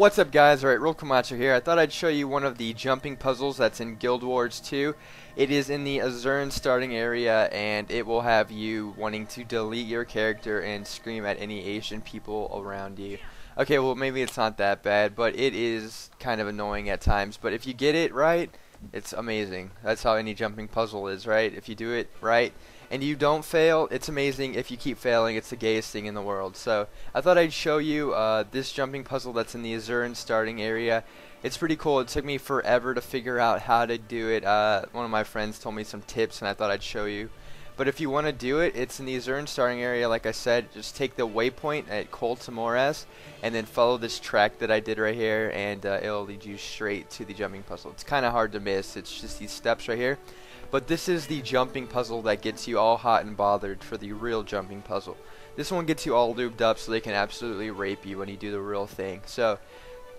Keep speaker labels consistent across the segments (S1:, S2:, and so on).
S1: What's up guys, alright, Real Camacho here. I thought I'd show you one of the jumping puzzles that's in Guild Wars 2. It is in the Asura starting area and it will have you wanting to delete your character and scream at any Asian people around you. Okay, well maybe it's not that bad, but it is kind of annoying at times. But if you get it right, it's amazing. That's how any jumping puzzle is, right? If you do it right, and you don't fail, it's amazing. If you keep failing, it's the gayest thing in the world. So I thought I'd show you uh, this jumping puzzle that's in the Asura starting area. It's pretty cool. It took me forever to figure out how to do it. Uh, one of my friends told me some tips, and I thought I'd show you. But if you want to do it, it's in the Asura starting area. Like I said, just take the waypoint at Col Tamores, and then follow this track that I did right here, and uh, it'll lead you straight to the jumping puzzle. It's kind of hard to miss. It's just these steps right here. But this is the jumping puzzle that gets you all hot and bothered for the real jumping puzzle. This one gets you all lubed up so they can absolutely rape you when you do the real thing. So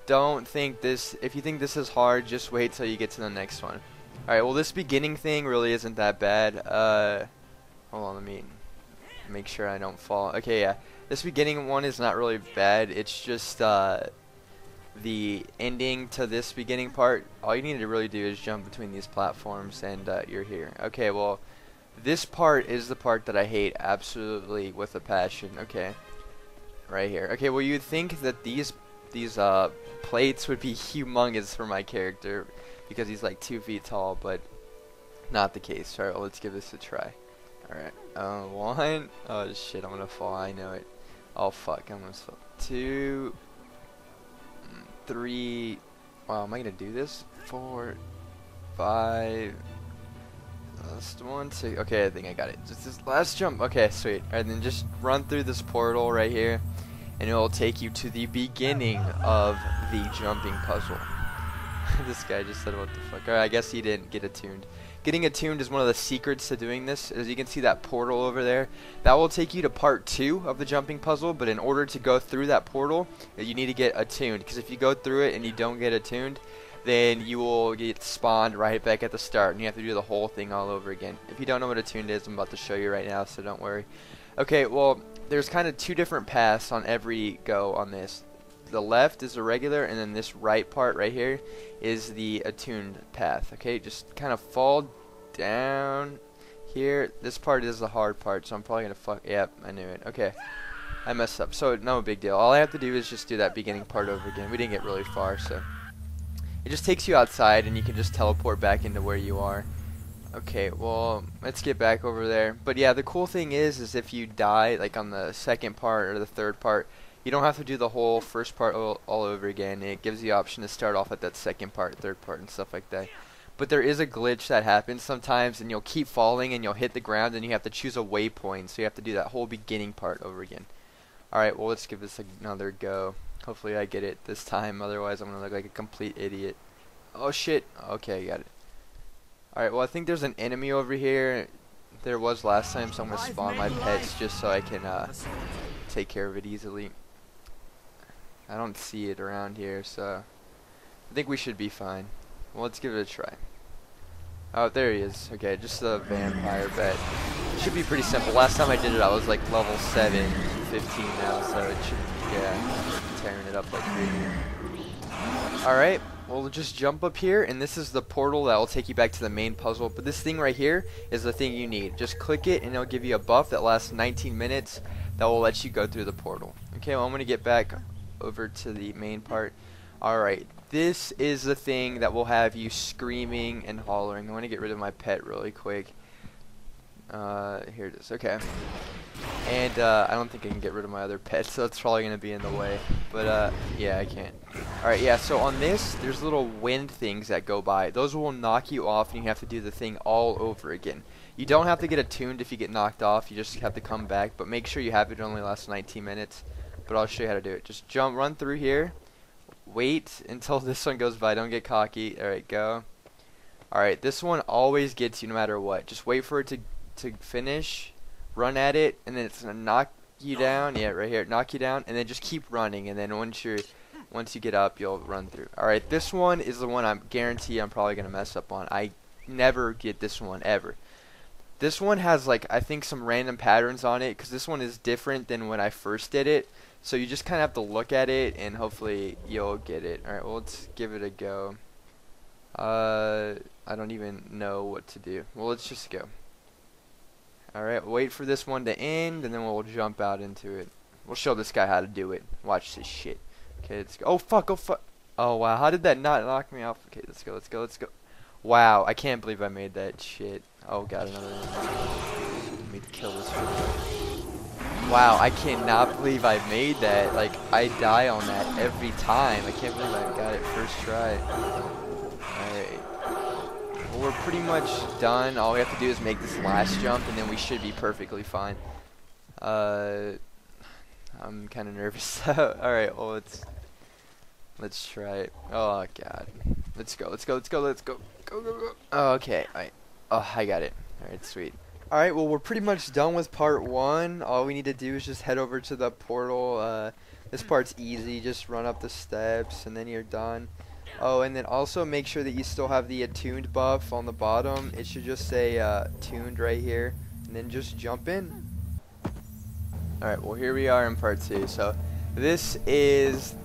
S1: don't think this, if you think this is hard, just wait till you get to the next one. Alright, well this beginning thing really isn't that bad. Uh, hold on, let me make sure I don't fall. Okay, yeah. This beginning one is not really bad. It's just, uh, the ending to this beginning part, all you need to really do is jump between these platforms and uh, you're here. Okay, well, this part is the part that I hate absolutely with a passion. Okay, right here. Okay, well, you'd think that these these uh, plates would be humongous for my character because he's like two feet tall, but not the case. Alright, well, let's give this a try. Alright, uh, one. Oh shit, I'm gonna fall. I know it. Oh fuck, I'm gonna fall. Two three. Wow, am I gonna do this? Four, five. Last one, two. Okay, I think I got it. Just this last jump. Okay, sweet. Alright, then just run through this portal right here, and it will take you to the beginning of the jumping puzzle. this guy just said, what the fuck. Alright, I guess he didn't get attuned. Getting attuned is one of the secrets to doing this. As you can see that portal over there, that will take you to part two of the jumping puzzle. But in order to go through that portal, uh, you need to get attuned. Because if you go through it and you don't get attuned, then you will get spawned right back at the start. And you have to do the whole thing all over again. If you don't know what attuned is, I'm about to show you right now, so don't worry. Okay, well, there's kind of two different paths on every go on this the left is a regular, and then this right part right here is the attuned path. Okay, just kind of fall down here. This part is the hard part, so I'm probably gonna fuck. Yep, I knew it. Okay, I messed up. So no big deal. All I have to do is just do that beginning part over again. We didn't get really far, so it just takes you outside, and you can just teleport back into where you are. Okay, well, let's get back over there. But yeah, the cool thing is, is if you die, like on the second part or the third part, you don't have to do the whole first part all, all over again. It gives you the option to start off at that second part, third part, and stuff like that. But there is a glitch that happens sometimes, and you'll keep falling, and you'll hit the ground, and you have to choose a waypoint. So you have to do that whole beginning part over again. Alright, well, let's give this another go. Hopefully I get it this time, otherwise I'm going to look like a complete idiot. Oh, shit. Okay, I got it. Alright, well, I think there's an enemy over here. There was last time, so I'm going to spawn my pets just so I can uh, take care of it easily. I don't see it around here, so I think we should be fine. Well, let's give it a try. Oh, there he is. Okay, just a vampire bet. It should be pretty simple. Last time I did it, I was like level 7, 15 now, so it should be, yeah, tearing it up like crazy. Alright, we'll just jump up here, and this is the portal that will take you back to the main puzzle. But this thing right here is the thing you need. Just click it, and it'll give you a buff that lasts 19 minutes that will let you go through the portal. Okay, well, I'm going to get back over to the main part. Alright, this is the thing that will have you screaming and hollering. I want to get rid of my pet really quick. Uh, here it is. Okay. And uh, I don't think I can get rid of my other pets, so it's probably going to be in the way. But uh, yeah, I can't. Alright, yeah, so on this, there's little wind things that go by. Those will knock you off, and you have to do the thing all over again. You don't have to get attuned if you get knocked off. You just have to come back, but make sure you have it. Only lasts 19 minutes but I'll show you how to do it. Just jump, run through here. Wait until this one goes by. Don't get cocky. Alright, go. Alright, this one always gets you no matter what. Just wait for it to, to finish. Run at it, and then it's to knock you down. Yeah, right here. Knock you down, and then just keep running. And then once you're... Once you get up, you'll run through. Alright, this one is the one I'm guarantee I'm probably to mess up on. I never get this one, ever. This one has, like, I think some random patterns on it, because this one is different than when I first did it. So you just kind of have to look at it and hopefully you'll get it. Alright, well let's give it a go. Uh, I don't even know what to do. Well, let's just go. Alright, wait for this one to end and then we'll jump out into it. We'll show this guy how to do it. Watch this shit. Okay, let's go. Oh fuck, oh fuck. Oh wow, how did that not knock me off? Okay, let's go, let's go, let's go. Wow, I can't believe I made that shit. Oh god, another one. Let me kill this one. Wow, I cannot believe I made that. Like, I die on that every time. I can't believe I got it first try. Alright. Well, we're pretty much done. All we have to do is make this last jump, and then we should be perfectly fine. Uh, I'm kind of nervous. Alright, well, let's... Let's try it. Oh, God. Let's go, let's go, let's go, let's go. Go, go, go. Oh, okay. Alright. Oh, I got it. Alright, sweet. Alright, well, we're pretty much done with part one. All we need to do is just head over to the portal. Uh, this part's easy. Just run up the steps, and then you're done. Oh, and then also make sure that you still have the attuned buff on the bottom. It should just say uh, tuned right here. And then just jump in. Alright, well, here we are in part two. So, this is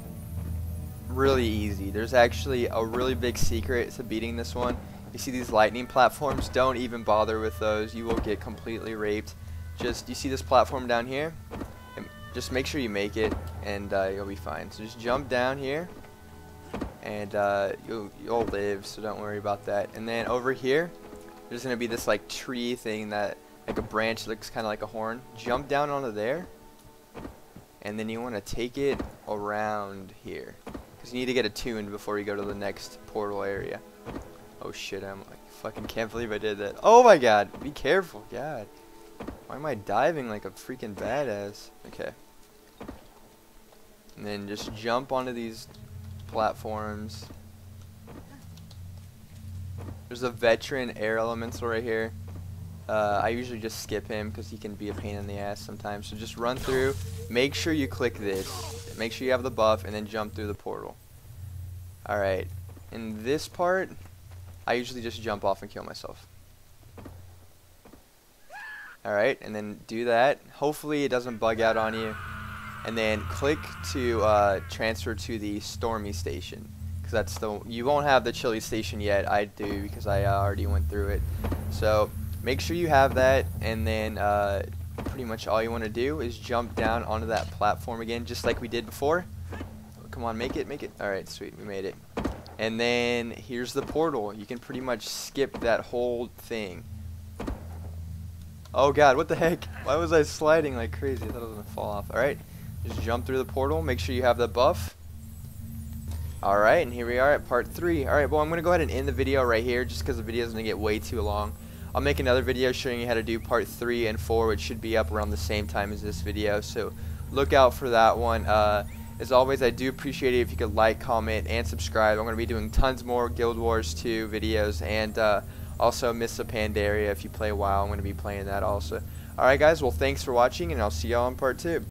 S1: really easy. There's actually a really big secret to beating this one. You see these lightning platforms, don't even bother with those. You will get completely raped. Just, you see this platform down here? Just make sure you make it, and uh, you'll be fine. So just jump down here, and uh, you'll, you'll live, so don't worry about that. And then over here, there's going to be this like tree thing that, like a branch looks kind of like a horn. Jump down onto there, and then you want to take it around here. Because you need to get attuned before you go to the next portal area. Oh shit, I'm like, fucking can't believe I did that. Oh my god, be careful, god. Why am I diving like a freaking badass? Okay. And then just jump onto these platforms. There's a veteran air elemental right here. Uh, I usually just skip him because he can be a pain in the ass sometimes. So just run through. Make sure you click this. Make sure you have the buff and then jump through the portal. Alright. In this part, I usually just jump off and kill myself. Alright, and then do that. Hopefully it doesn't bug out on you. And then click to uh, transfer to the Stormy station. Because that's the, you won't have the Chilly station yet. I do because I uh, already went through it. So make sure you have that and then uh, pretty much all you want to do is jump down onto that platform again just like we did before. Come on, make it, make it. Alright, sweet, we made it. And then here's the portal. You can pretty much skip that whole thing. Oh god, what the heck? Why was I sliding like crazy? I thought I was going to fall off. Alright, just jump through the portal. Make sure you have the buff. Alright, and here we are at part 3. Alright, well I'm going to go ahead and end the video right here just because the video is going to get way too long. I'll make another video showing you how to do part 3 and 4 which should be up around the same time as this video. So look out for that one. Uh, as always I do appreciate it if you could like comment and subscribe. I'm going to be doing tons more Guild Wars 2 videos and uh, also Mists of Pandaria if you play WoW I'm going to be playing that also. Alright guys well thanks for watching and I'll see y'all in part 2